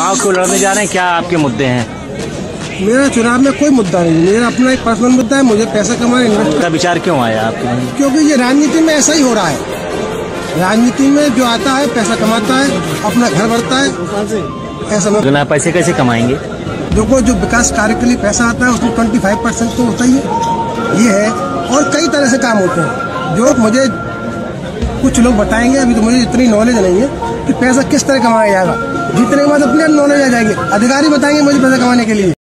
चुनाव क्यों लड़ने जा रहे हैं क्या आपके मुद्दे हैं? मेरा चुनाव में कोई मुद्दा नहीं मेरा अपना एक पर्सनल मुद्दा है मुझे पैसा कमाना इन्वेस्ट का विचार क्यों आया आपके क्योंकि ये राजनीति में ऐसा ही हो रहा है। राजनीति में जो आता है पैसा कमाता है अपना घर भरता है ऐसा में चुनाव पैसे कैसे कमाएँगे? को जो विकास कार्य के लिए पैसा आता है उसमें ट्वेंटी फाइव परसेंट तो होता ही है। ये है और कई तरह से काम होते हैं। जो मुझे कुछ लोग बताएँगे, अभी तो मुझे इतनी नॉलेज नहीं है कि पैसा किस तरह कमाया जाएगा। जितने के बाद अपने नॉलेज आ जाएगी। अधिकारी बताएँगे मुझे पैसा कमाने के लिए।